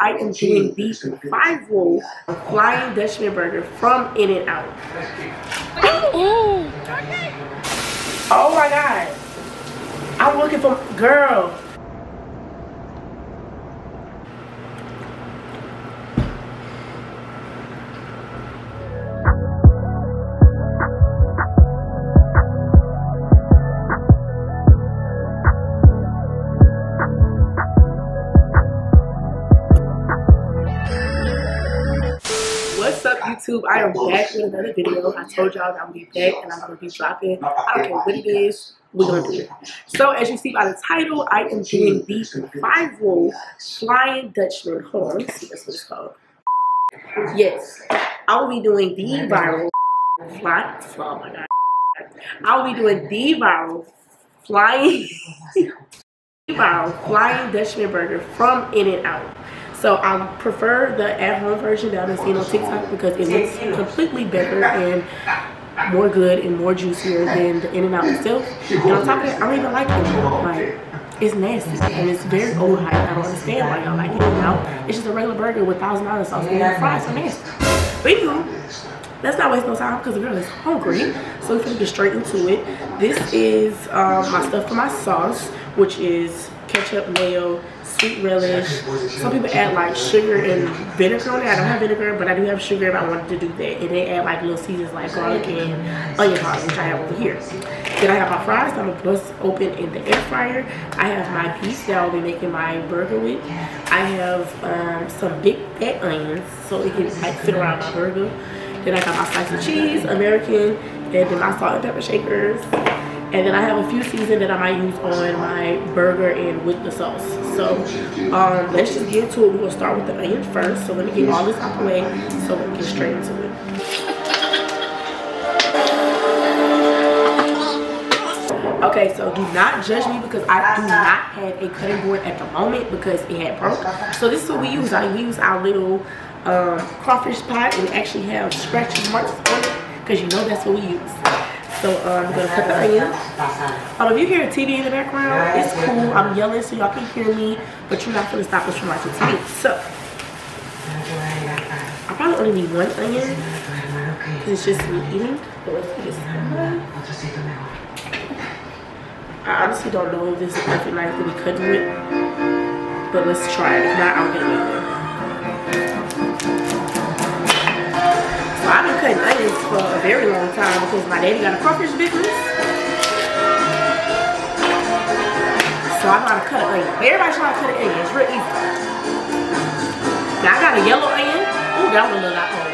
I am doing the five roll flying Dutchman burger from In-N-Out. Oh, oh my god. I'm looking for girl. With another video. I told y'all that I'm gonna be back and I'm gonna be dropping. I don't care what it is, we're gonna do it. So as you see by the title, I am doing the roll flying Dutchman. See that's what it's called. Yes, I will be doing the viral fly. Oh my god. I will be doing the viral flying viral flying Dutchman burger from In-N-Out. So I prefer the at-home version that I've seen on TikTok because it looks completely better and more good and more juicier than the In-N-Out itself. And on top of that, I don't even like it. Like, it's nasty and it's very overhyped. I don't understand why y'all like it now. It's just a regular burger with thousand dollar sauce and the fries are nasty. But anywho, let's not waste no time because the girl is hungry. So we're gonna get straight into it. This is um, my stuff for my sauce, which is ketchup, mayo, sweet relish. Some people add like sugar and vinegar on it. I don't have vinegar, but I do have sugar if I wanted to do that. And they add like little seasons like garlic and onion powder, which I have over here. Then I have my fries I'm gonna bust open in the air fryer. I have my beef that I'll be making my burger with. I have um, some big fat onions so it can like fit around my burger. Then I got my slice of cheese, American, and then my salt and pepper shakers. And then I have a few seasoned that I might use on my burger and with the sauce. So um, let's just get into it. We're gonna start with the onion first. So let me get all this out the way so we can get straight into it. Okay, so do not judge me because I do not have a cutting board at the moment because it had broke. So this is what we use. I use our little um, crawfish pot and actually have scratches marks on it because you know that's what we use. So uh, I'm gonna cut the onions. Um, if you hear a TV in the background, it's cool. I'm yelling so y'all can hear me, but you're not gonna stop us from watching TV. So I probably only need one onion because it's just me eating. But. I honestly don't know if this is perfect knife to be cutting with, but let's try it. If not, I'll get another. I've onions for a very long time because my daddy got a crawfish business. So I know how to cut an onion. Everybody trying to cut an onion. It's real easy. Now I got a yellow onion. Ooh, that one look like home.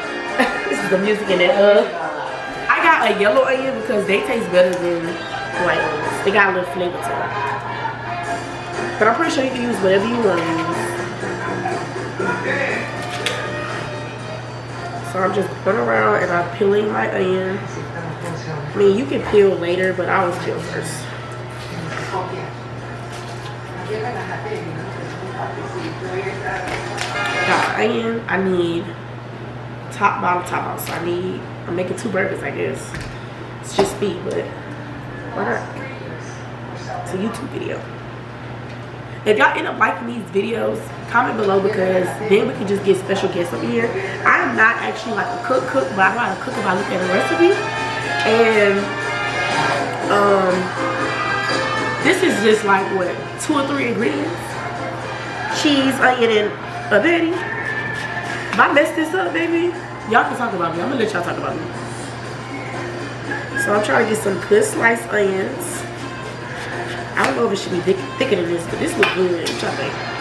this is the music in it. Uh, I got a yellow onion because they taste better than white ones. They got a little flavor to them. But I'm pretty sure you can use whatever you want to use. So I'm just going around and I'm peeling my onion. I mean, you can peel later, but I always peel first. Got onion. I need top, bottom, top bottom. So I need, I'm making two burgers, I guess. It's just me, but why not? It's a YouTube video. If y'all end up liking these videos, comment below because then we can just get special guests over here. I am not actually like a cook cook, but I know how to cook if I look at a recipe. And um, this is just like what two or three ingredients: cheese, onion, and a patty. If I mess this up, baby, y'all can talk about me. I'm gonna let y'all talk about me. So I'm trying to get some good sliced onions. I don't know if it should be thick, thicker than this, but this looks good. What y'all think?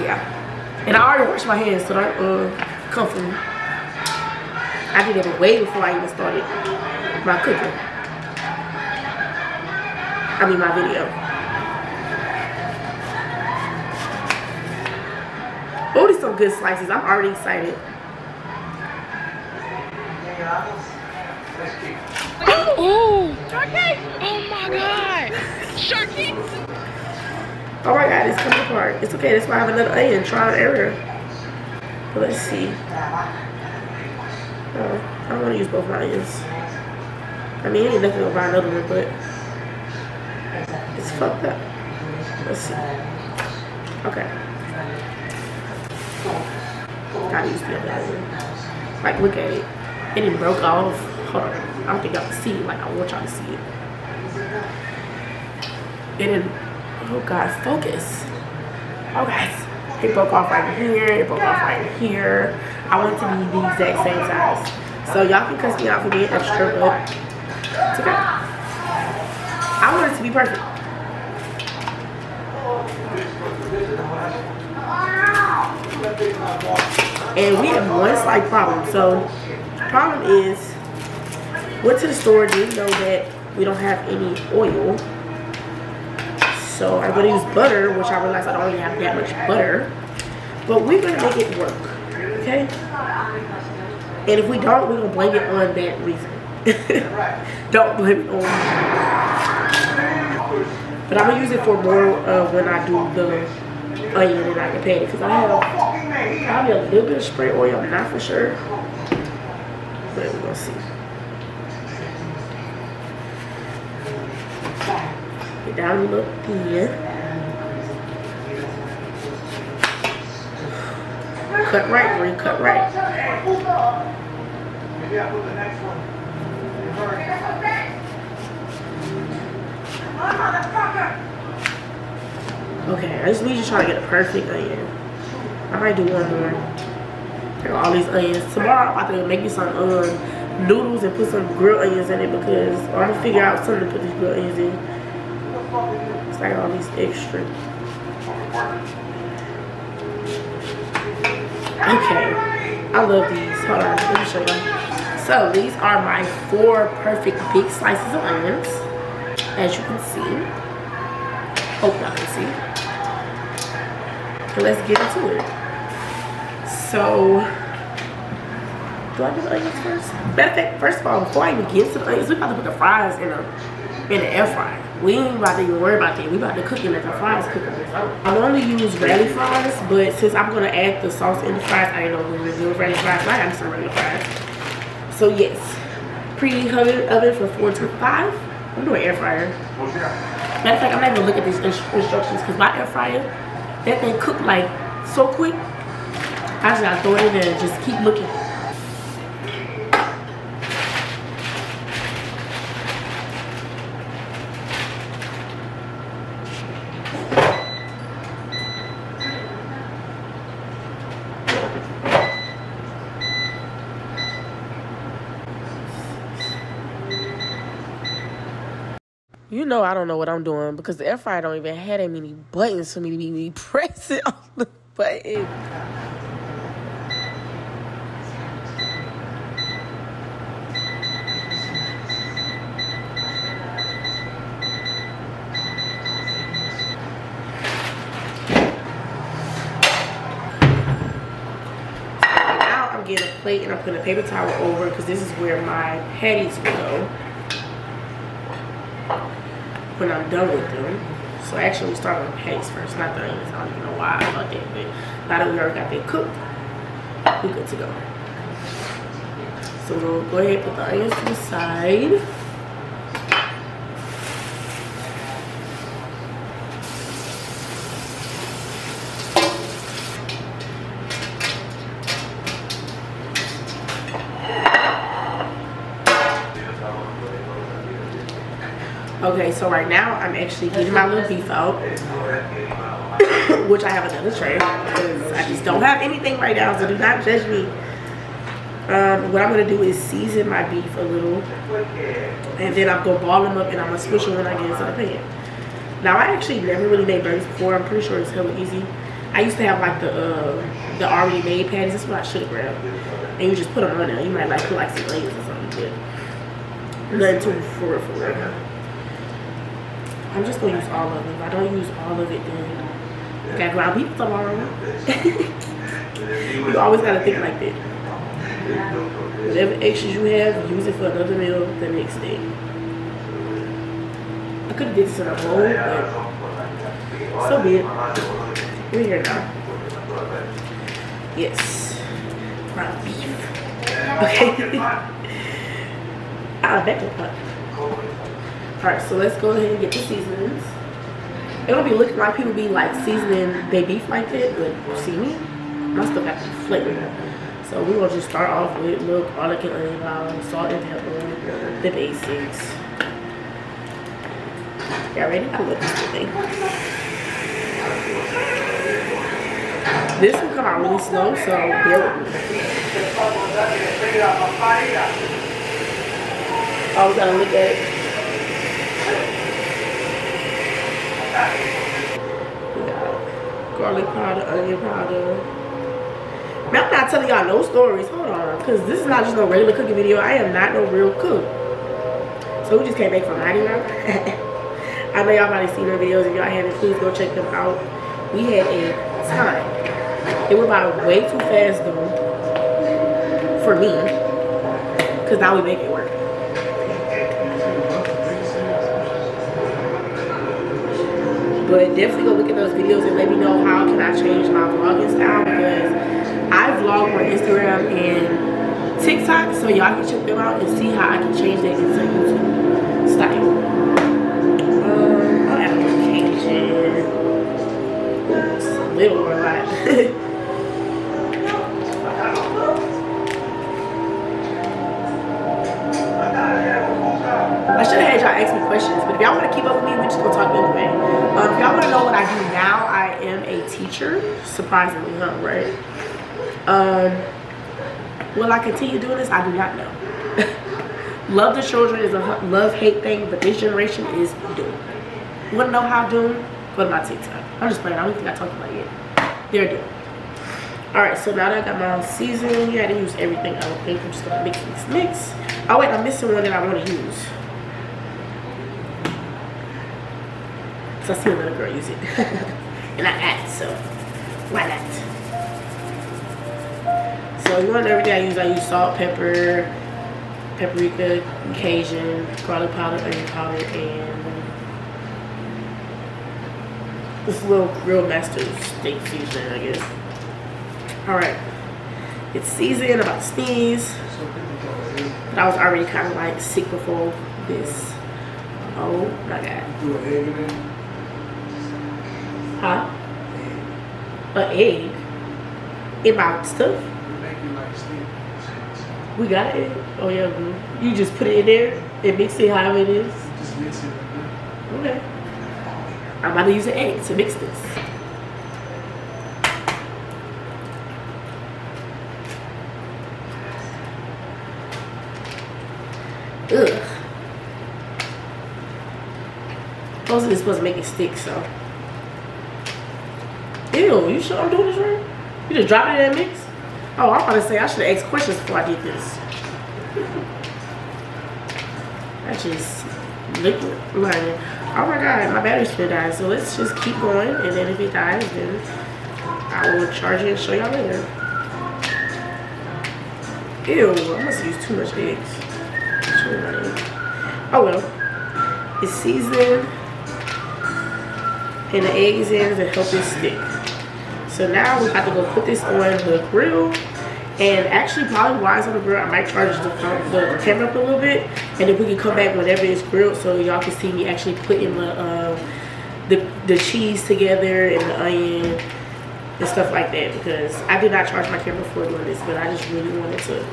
Yeah. And I already washed my hands, so don't uh, come. I did it way before I even started my cooking. I mean my video. Oh, these some good slices. I'm already excited. Oh, turkey! Oh my god! Turkey! Oh my god, it's coming apart. It's okay, that's why I have another onion. Trial and error. But let's see. Oh, I don't want to use both onions. I mean, ain't nothing gonna buy another one, but it's fucked up. Let's see. Okay. Gotta use the other onion. Like, look at it. It broke off. Hold on. I don't think y'all can see it like I want y'all to see it. It didn't, oh God, focus. Oh guys, it broke off right here, it broke off right here. I want to be the exact same size. So y'all can cuss me out for being extra, but it's okay. I want it to be perfect. And we have one slight problem. So problem is, went to the store, didn't know that we don't have any oil. So I'm gonna use butter, which I realize I don't really have that much butter. But we're gonna make it work, okay? And if we don't, we're gonna blame it on that reason. don't blame it on But I'm gonna use it for more uh, when I do the onion and I can pan it. Because I have probably a little bit of spray oil, not for sure. But we're gonna see. Down a little thin. Cut right, Bri, cut right. Okay, I just need to try to get a perfect onion. I might do one more. There all these onions. Tomorrow I'm about to make you some um, noodles and put some grilled onions in it because I'm gonna figure out something to put these grilled onions in. Like all these extra. Okay, I love these. Hold on, let me show you. So these are my four perfect big slices of onions, as you can see. Hope y'all can see. So let's get into it. So, do I do the onions first? Matter of fact, first of all, before I even get to the onions, we to put the fries in a in the air fryer. We ain't about to even worry about that. We about to cook it let the fries cook it. I normally use rally fries, but since I'm gonna add the sauce in the fries, I we were doing rally fries. I got some regular fries. So yes, preheat oven for 425. I'm doing air fryer. Matter of fact, I'm not even look at these instructions because my air fryer that thing cooked like so quick. I just gotta throw it in there and just keep looking. You know I don't know what I'm doing because the air fryer don't even have that many buttons for me to be pressing on the button. Now I'm getting a plate and I'm putting a paper towel over because this is where my patties will go when I'm done with them. So actually we start with paste first, not the onions. I don't even know why I thought that, but now that we already got that cooked, we're good to go. So we'll go ahead and put the onions to the side. Okay, so right now I'm actually getting my little beef out, which I have another tray I just don't have anything right now, so do not judge me. Um, what I'm gonna do is season my beef a little, and then I'm gonna ball them up and I'm gonna switch them when I get into the pan. Now I actually never really made burgers before. I'm pretty sure it's hella easy. I used to have like the uh, the already made patties. That's what I should have grabbed. And you just put them on there. You might like put like some onions or something, but nothing too for real, for real. I'm just gonna use all of it. If I don't use all of it, then I got ground beef tomorrow. you always gotta think like that. Whatever extras you have, use it for another meal the next day. I could have did this in a bowl, but so be it. We're here now. Yes. Ground beef. Okay. ah, back pot. All right, so let's go ahead and get the seasonings. it don't be looking like people be like seasoning their beef like that, but see me, my stuff got to be flavor. So we're gonna just start off with little garlic and onion powder, salt and pepper, the basics. Y'all ready? I love this thing. This will come out really slow, so bear with me. Oh, I was gonna look at it. Got garlic powder, onion powder. Man, I'm not telling y'all no stories. Hold on. Because this is not just no regular cooking video. I am not no real cook. So we just came back from 99. I know y'all probably seen our videos. If y'all haven't, please go check them out. We had a time. It went by way too fast though. For me. Because now we make it work. But definitely go look at those videos and let me know how can I change my vlogging style because I vlog on Instagram and TikTok so y'all can check them out and see how I can change that into YouTube style. Um, I'll add. It's a little more light. I should have had y'all ask questions, but if y'all want to keep up with me, we're just gonna talk anyway. Um, if y'all want to know what I do now, I am a teacher. Surprisingly, huh? Right? Um, will I continue doing this? I do not know. love the children is a love hate thing, but this generation is doomed. Want to know how doomed? Go to my TikTok. I'm just playing. I don't think I talked about it yet. They're doomed. All right, so now that I got my seasoning, I had to use everything. I don't think I'm just gonna mix, mix, mix. Oh wait, I'm missing one that I want to use. So I see another girl use it. and I asked, so why not? So you want everything I use, I use salt, pepper, paprika, Cajun, garlic powder, onion powder, and this little Grill Master steak seasoning, I guess. Alright. It's seasoned, about sneeze. But I was already kind of like sick before this. Oh my god. Huh? An egg? My stuff? We got it. Oh yeah, boo. You just put it in there and mix it how it is. Just mix it. Okay. I'm about to use an egg to mix this. Ugh. Supposedly it's supposed to make it stick, so. You sure I'm doing this right? You just dropped it in that mix? Oh, I'm about to say I should have asked questions before I did this. I just liquid. Like, oh my god, my battery's gonna. So let's just keep going, and then if it dies, then I will charge it and show y'all later. Ew, I must use too much eggs. Oh well. It's seasoned. And the egg is in to help it stick. So now we have to go put this on the grill. And actually, probably while it's on the grill, I might charge the, the camera up a little bit. And then we can come back whenever it's grilled so y'all can see me actually putting the, uh, the, the cheese together and the onion and stuff like that. Because I did not charge my camera for doing this, but I just really wanted to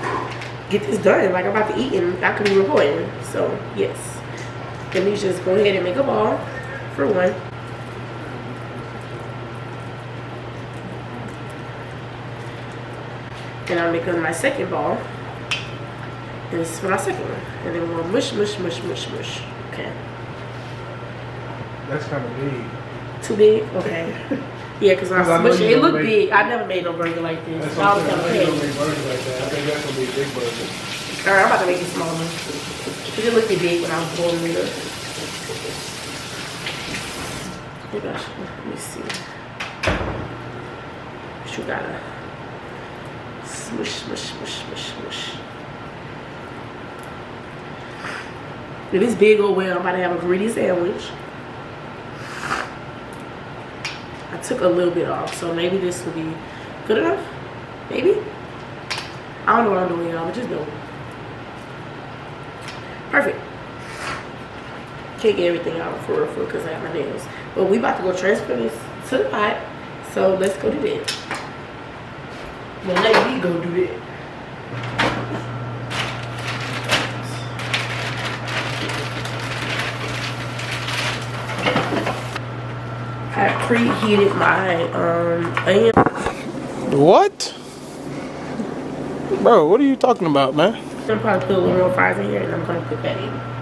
get this done. Like I'm about to eat and I could be recording. So yes. Let me just go ahead and make a ball for one. And I'm making my second ball. And this is for my second one. And then we'll mush, mush, mush, mush, mush. Okay. That's kind of big. Too big? Okay. Yeah, because I I know it. It looked big. I never made no burger like this. That's I was I'm saying. I pay. think it's gonna be burgers like that. I think that's gonna be a big burger. Alright, I'm about to make it smaller. Because it looked big when I was boiling it up. Maybe I should, let me see. But you gotta smush, smush, smush, smush, smush. If it's big or well, I'm about to have a greedy sandwich. I took a little bit off, so maybe this will be good enough. Maybe. I don't know what I'm doing, y'all, but just do it. Perfect. Can't get everything out for real, because I have my nails. But we about to go transfer this to the pot. So let's go do that. Well, let me go do that. I preheated my um onion. What? Bro, what are you talking about, man? I'm gonna probably put a little real fries in here and I'm gonna put that in.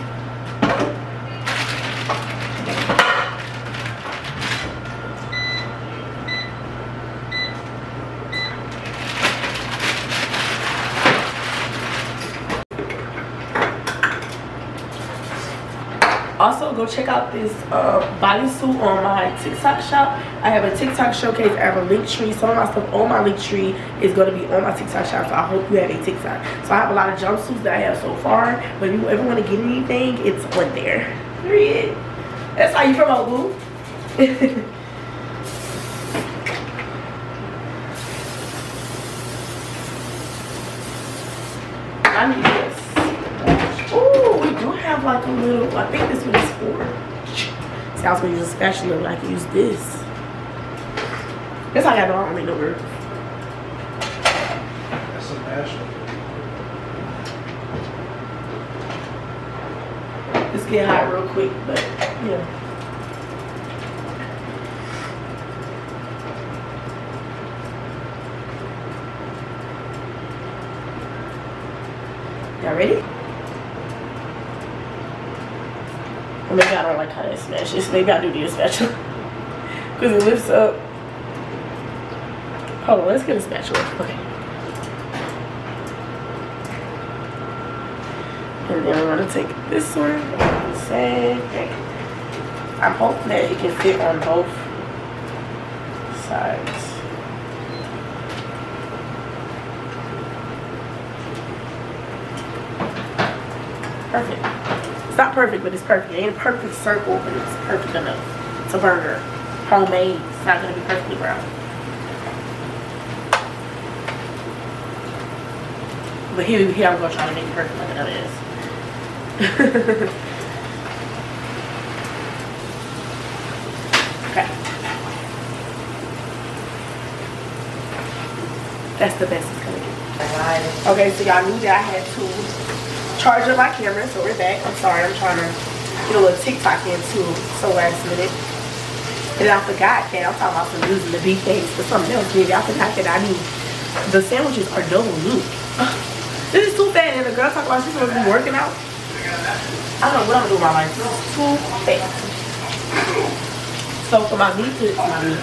Also, go check out this uh, bodysuit on my TikTok shop. I have a TikTok showcase. I have a link tree. Some of my stuff on my link tree is going to be on my TikTok shop. So I hope you have a TikTok. So I have a lot of jumpsuits that I have so far. But if you ever want to get anything, it's on there. Period. That's how you promote, boo. I need this. Ooh, we do have like a little, I think this one is for. See, I was gonna use a spatula, but I can use this. That's how I know I don't make no work. That's some national. It's getting hot real quick, but yeah. Y'all ready? Or don't like how that. Maybe I do need a spatula. Because it lifts up. Hold on, let's get a spatula. Okay. And then I'm gonna take this one, same thing. I'm hoping that it can fit on both sides. Perfect. It's not perfect, but it's perfect. It ain't a perfect circle, but it's perfect enough. It's a burger. Homemade. It's not gonna be perfectly brown. But here, here I'm gonna try to make it perfect like another is. okay. That's the best it's gonna get. Okay, so y'all knew that I had to charge up my camera, so we're back. I'm sorry, I'm trying to get a little TikTok in too, so last minute. And I forgot that I'm talking about some using the beef cakes for something else, maybe. I forgot that I need the sandwiches are double loop. This is too fat, and the girl talk about she's to be working out. I don't know what I'm gonna do with my life. Is too fat. So for my meat to my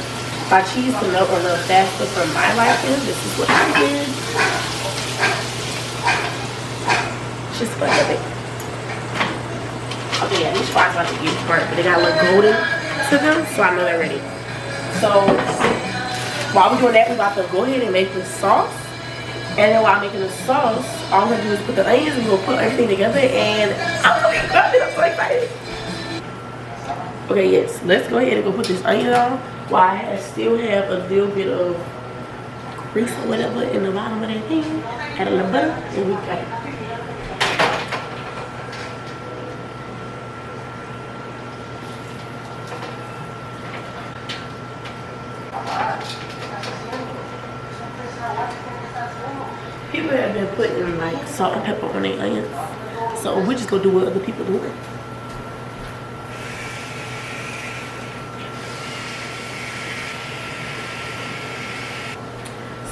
my cheese to melt a little faster for my liking, this is what I did. Just a little bit. Okay, yeah, these fries about to get burnt, but they got a little golden to them, so I know they're ready. So while we're doing that, we're about to go ahead and make the sauce. And then while I'm making the sauce, all I'm gonna do is put the onions and we'll put everything together and I'm gonna be. I'm so excited. Okay, yes, let's go ahead and go put this onion on while I still have a little bit of grease or whatever in the bottom of that thing. Add a little butter and we got it. Have putting like salt and pepper on their onions. So we're just gonna do what other people do.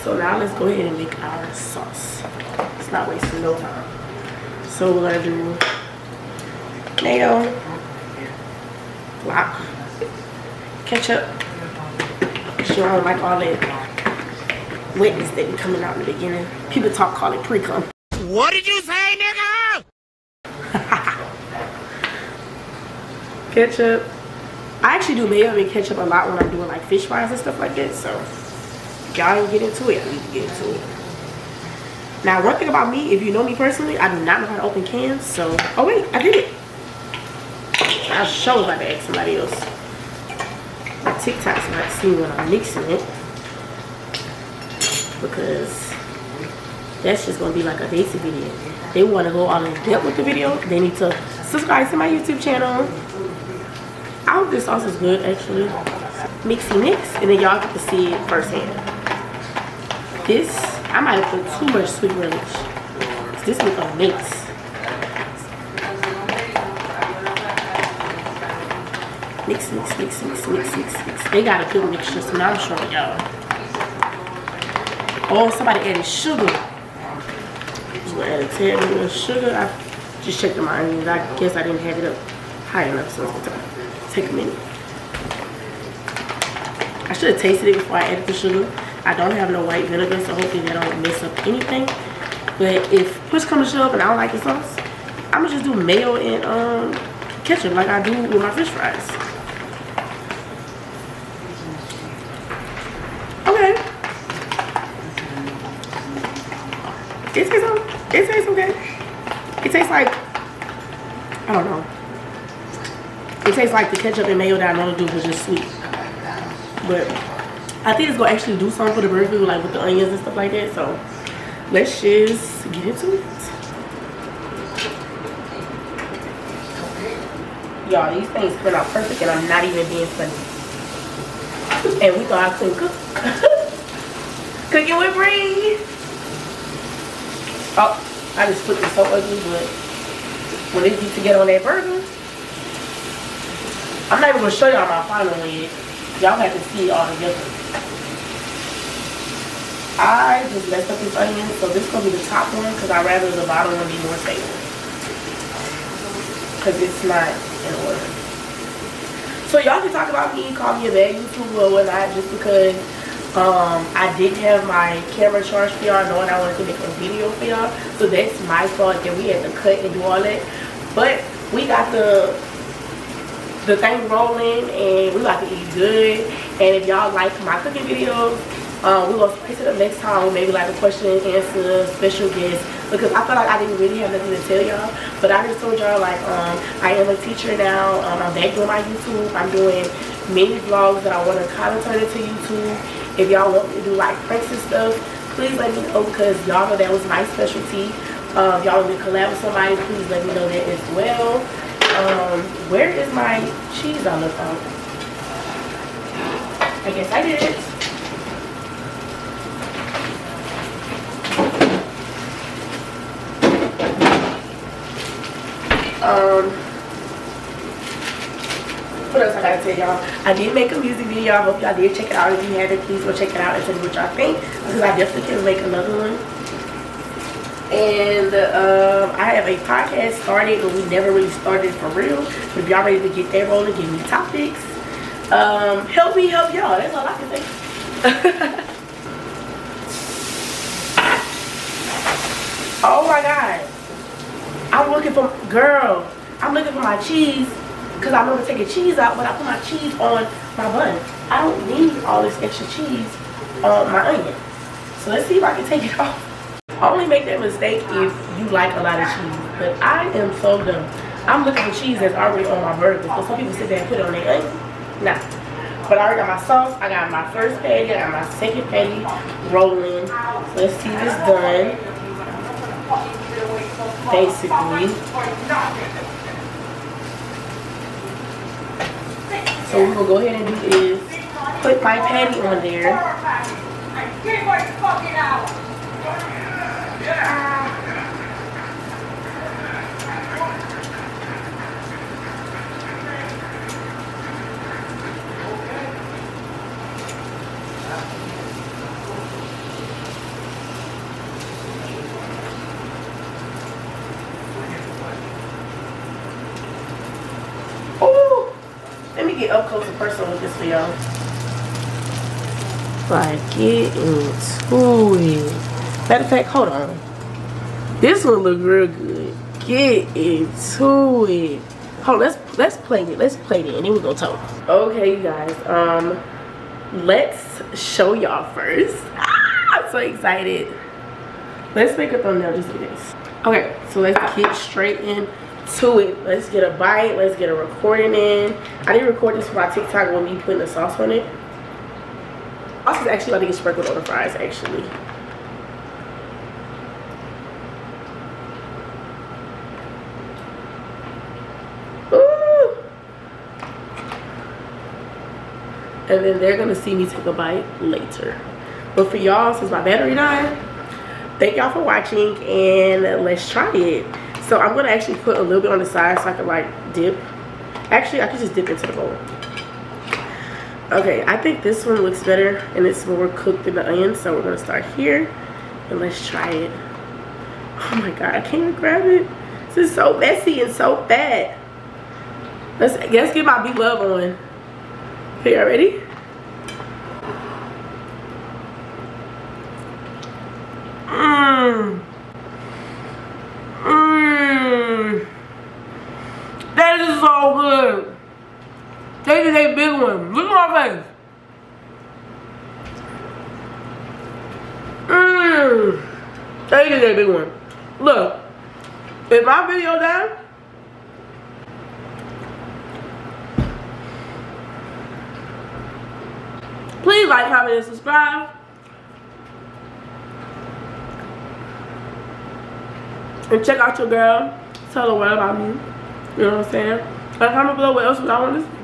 So now let's go ahead and make our sauce. It's not wasting no time. So we're gonna do tomato, block, ketchup. She don't like all that wetness that be coming out in the beginning. People talk call it pre-cum. What did you say, nigga? ketchup. I actually do mayo and ketchup a lot when I'm doing like fish fries and stuff like that. So y'all didn't get into it, I need to get into it. Now one thing about me, if you know me personally, I do not know how to open cans. So oh wait, I did it. I'll show if I can ask somebody else. My TikTok's not seeing when I'm mixing it. Because that's just gonna be like a basic video. They wanna go all in depth with the video, they need to subscribe to my YouTube channel, I hope this sauce is good actually. Mixy mix, and then y'all get to see it firsthand. This, I might have put too much sweet relish. This make a mix. Mix, mix, mix, mix, mix, mix, mix. They got a good mixture, so now I'm showing y'all. Oh, somebody added sugar. So I added 10 little sugar. I just checked my onions. I guess I didn't have it up high enough, so it's gonna take a minute. I should have tasted it before I added the sugar. I don't have no white vinegar, so hopefully they don't mess up anything. But if push comes to shove and I don't like the sauce, I'm gonna just do mayo and um, ketchup like I do with my fish fries. Okay. It tastes. It tastes okay. It tastes like I don't know. It tastes like the ketchup and mayo that I normally do was just sweet. But I think it's gonna actually do something for the burger, like with the onions and stuff like that. So let's just get into it. Y'all, these things come out perfect and I'm not even being funny. And we thought I couldn't cook. Cooking with Bri. I just put this so ugly, but when it gets to get on that burger, I'm not even gonna show y'all my final lid. Y'all have to see it all together. I just messed up this onion, so this is gonna be the top one because I rather the bottom one be more stable. Cause it's not in order. So y'all can talk about me, call me a bad YouTuber or whatnot, just because um, I didn't have my camera charged for y'all, knowing I wanted to make a video for y'all. So that's my fault that we had to cut and do all that. But we got the the thing rolling and we about to eat good. And if y'all like my cooking videos, um, we're gonna spice it up next time with maybe like a question and answer, special guest. Because I feel like I didn't really have nothing to tell y'all. But I just told y'all like um, I am a teacher now. Um, I'm back doing my YouTube. I'm doing many vlogs that I want to kind of turn into YouTube. If y'all want me to do like pranks stuff, please let me know because y'all know that was my specialty. Um, y'all want me to collab with somebody, please let me know that as well. Um, where is my cheese on the phone? I guess I did. it. Um, what else I gotta tell y'all? I did make a music video. I hope y'all did check it out. If you haven't, please go check it out and tell me what y'all think. Because I definitely can make another one. And um, I have a podcast started, but we never really started for real. But if y'all ready to get that rolling, give me topics. Um, help me help y'all. That's all I can say. oh my god. I'm looking for, girl, I'm looking for my cheese because I remember taking cheese out, but I put my cheese on my bun. I don't need all this extra cheese on my onion. So let's see if I can take it off. I only make that mistake if you like a lot of cheese, but I am so dumb. I'm looking for cheese that's already on my burger. So some people sit there and put it on their onion. Nah. But I already got my sauce. I got my first patty. I got my second patty rolling. Let's see this done basically. So what we'll go ahead and do is put my patty on there. Up close and personal with this for y'all. Like, get into it. Matter of fact, hold on. This one look real good. Get into it. Hold, let's let's play it. Let's play it, and then we gonna talk. Okay, you guys. Um, let's show y'all first. Ah, I'm so excited. Let's make a thumbnail just like this. Okay, so let's get straight into it. Let's get a bite. Let's get a recording in. I didn't record this for my TikTok when me putting the sauce on it. Sauce is actually about to get sprinkled on the fries, actually. Ooh. and then they're gonna see me take a bite later. But for y'all, since my battery died, thank y'all for watching and let's try it. So I'm gonna actually put a little bit on the side so I can like dip. Actually, I can just dip into the bowl. Okay, I think this one looks better and it's more cooked than the onion. So we're gonna start here and let's try it. Oh my God, I can't even grab it. This is so messy and so fat. Let's, let's get my big love on. Okay, y'all ready? Mmm. That is so good. Take is a big one. Look at my face. Mmm. Is a big one. Look. If my video done, please like, comment, and subscribe. And check out your girl. Tell the world about me. You know what I'm saying? Like, comment below what else would I want to see.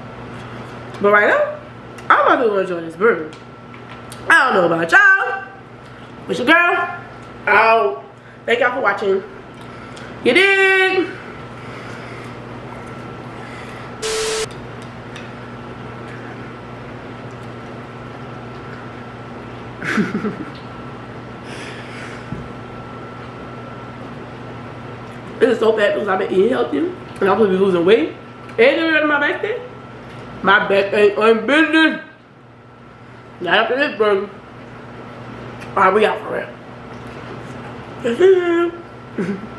But right now, I'm about to enjoy this burger. I don't know about y'all. But your girl out. Thank y'all for watching. You did. This is so bad because I've been eating healthy and I'm supposed to be losing weight. And my back there. My back ain't on business. Not after this burger. Alright, we out for real.